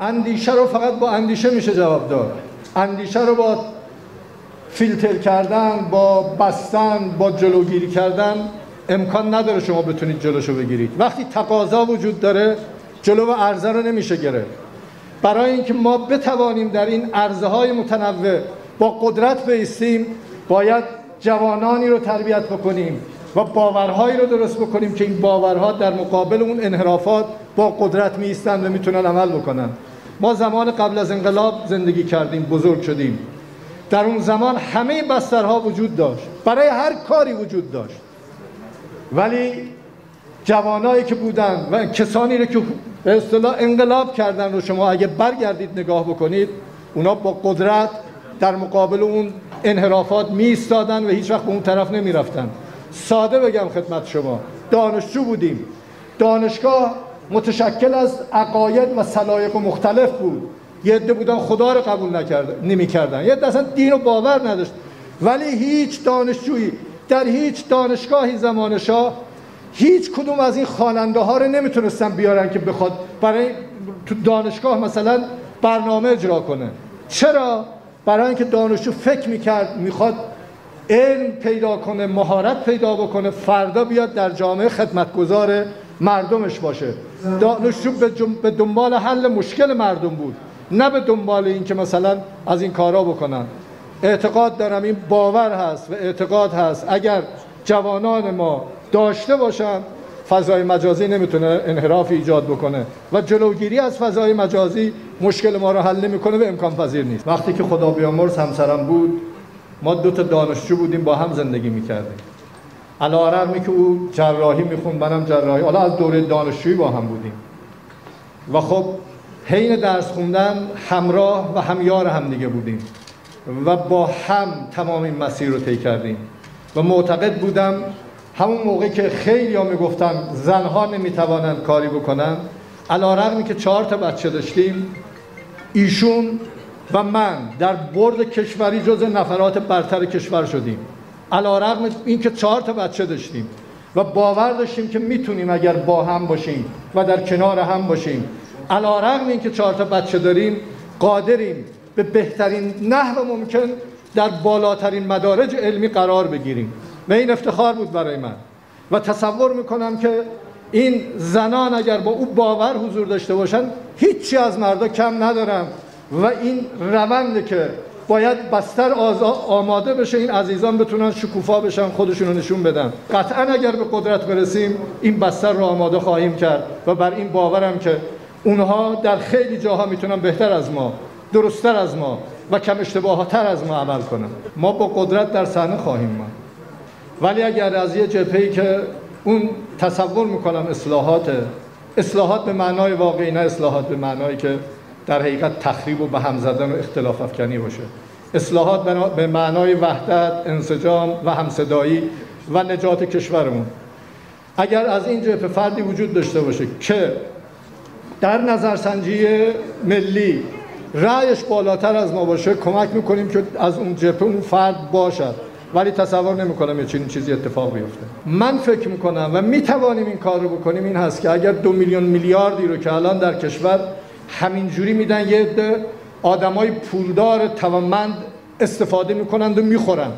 اندیشه رو فقط با اندیشه میشه جواب داد. اندیشه رو با فیلتر کردن با بستن با جلوگیری کردن امکان نداره شما بتونید جلوشو بگیرید. وقتی تقاضا وجود داره جلو عرضه رو نمیشه گرفت. برای اینکه ما بتوانیم در این عرضه های متنوع با قدرت بیستیم باید جوانانی رو تربیت بکنیم و باورهایی رو درست بکنیم که این باورها در مقابل اون انحرافات با قدرت می و می‌تونن عمل بکنن. ما زمان قبل از انقلاب زندگی کردیم بزرگ شدیم. در اون زمان همه بسترها وجود داشت. برای هر کاری وجود داشت. ولی جوانایی که بودن و کسانی رو که به اصطلاح انقلاب کردن رو شما اگه برگردید نگاه بکنید اونا با قدرت در مقابل اون انحرافات می ایستادن و هیچ وقت به اون طرف نمی رفتن ساده بگم خدمت شما. دانشجو بودیم. دانشگاه متشکل از عقاید و سلایق مختلف بود. یه عده بودن خدا رو قبول نکرده نمی‌کردن. یه اصلا دین و باور نداشت. ولی هیچ دانشجویی در هیچ دانشگاهی زمان شاه هیچ کدوم از این خواننده ها رو نمی‌تونستن بیارن که بخواد برای تو دانشگاه مثلا برنامه اجرا کنه. چرا؟ برای اینکه دانشجو فکر می‌کرد می‌خواد علم پیدا کنه مهارت پیدا بکنه فردا بیاد در جامعه خدمتگزار مردمش باشه. دانشجو به دنبال حل مشکل مردم بود نه به دنبال این که مثلا از این کارا بکنن. اعتقاد دارم این باور هست و اعتقاد هست. اگر جوانان ما داشته باشن فضای مجازی نمی‌تونه انحراف ایجاد بکنه و جلوگیری از فضای مجازی مشکل ما رو حل نمی‌کنه و امکان پذیر نیست. وقتی که خدا بیامرز همسرم بود ما دو تا دانشجو بودیم با هم زندگی می‌کردیم. علی که او جراحی می‌خوند منم جراحی. حالا از دوره دانشجویی با هم بودیم. و خب حین درس خوندن همراه و همیار هم دیگه بودیم. و با هم تمام این مسیر رو طی کردیم. و معتقد بودم همون موقع که خیلی ها می‌گفتن زنها نمی‌توانند کاری بکنن علا رقمی که چهار تا بچه داشتیم ایشون و من در برد کشوری جز نفرات برتر کشور شدیم. علا رقم این که چهار تا بچه داشتیم و باور داشتیم که می‌تونیم اگر با هم باشیم و در کنار هم باشیم. علا رقم این که چهار تا بچه داریم قادریم به بهترین نحو ممکن در بالاترین مدارج علمی قرار بگیریم. و این افتخار بود برای من. و تصور می‌کنم که این زنان اگر با او باور حضور داشته باشن هیچی از مردا کم ندارم. و این روند که باید بستر آماده بشه این عزیزان بتونن شکوفا بشن خودشون رو نشون بدن. قطعا اگر به قدرت برسیم این بستر رو آماده خواهیم کرد و بر این باورم که اونها در خیلی جاها می‌تونن بهتر از ما درستتر از ما و کم اشتباهاتر از ما عمل کنن. ما با قدرت در صحنه خواهیم ما ولی اگر از یه جبهه‌ای که اون تصور می‌کنم اصلاحات اصلاحات به معنای واقعی نه اصلاحات به معنایی که در حقیقت تخریب و به هم زدن و اختلاف افکنی باشه. اصلاحات به معنای وحدت، انسجام و همصدایی و نجات کشورمون. اگر از این جبهه فردی وجود داشته باشه که در نظرسنجی ملی رأیش بالاتر از ما باشه کمک می‌کنیم که از اون جبهه اون فرد باشد. ولی تصور نمی‌کنم یه چنین چیزی اتفاق بیفته. من فکر می‌کنم و می‌توانیم این کار رو بکنیم این هست که اگر دو میلیون میلیاردی رو که الان در کشور همینجوری میدن یه عده آدمای پولدار توانمند استفاده می‌کنند و می‌خورن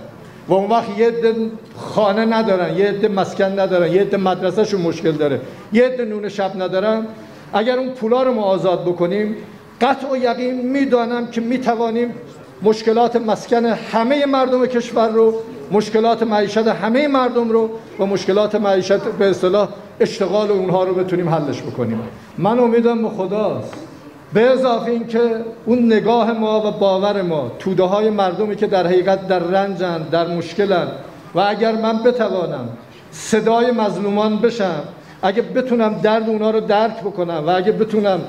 و اون وقت یه عده خانه ندارن یه عده مسکن ندارن یه عده مدرسهشون مشکل داره یه عده نون شب ندارن. اگر اون پولا رو ما آزاد بکنیم قطع و یقین می‌دانم که می‌توانیم مشکلات مسکن همه مردم کشور رو مشکلات معیشت همه مردم رو و مشکلات معیشت به اصطلاح اشتغال اونها رو بتونیم حلش بکنیم. من امیدم به خداست. به اضافه اینکه اون نگاه ما و باور ما توده های مردمی که در حقیقت در رنجن در مشکلن و اگر من بتوانم صدای مظلومان بشم اگه بتونم درد اونا رو درک بکنم و اگه بتونم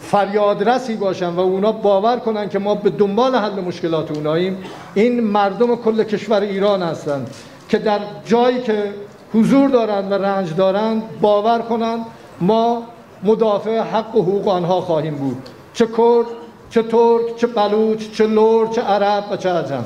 فریادرسی باشن و اونا باور کنن که ما به دنبال حل مشکلات اوناییم این مردم کل کشور ایران هستند که در جایی که حضور دارند و رنج دارند باور کنند ما مدافع حق و حقوق آنها خواهیم بود. چه کرد چه ترک چه بلوچ چه لور چه عرب و چه عجم